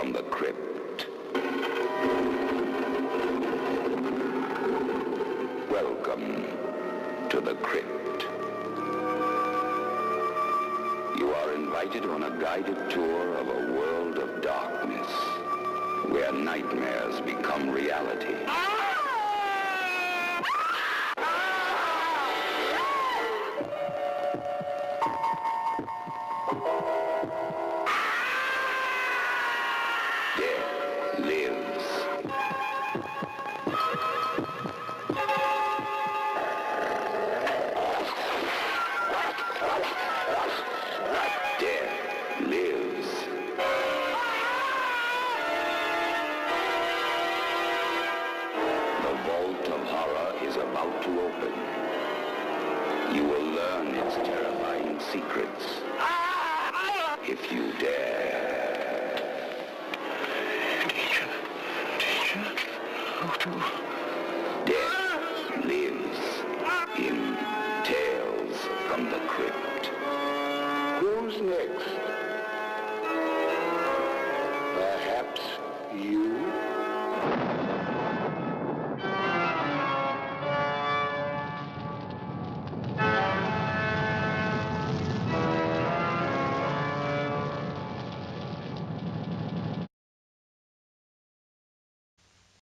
from the crypt. Welcome to the crypt. You are invited on a guided tour of a world of darkness where nightmares become reality. Ah! vault of horror is about to open. You will learn its terrifying secrets. If you dare. Teacher. Teacher. To... Lives in Tales from the Crypt. Who's next? Perhaps you.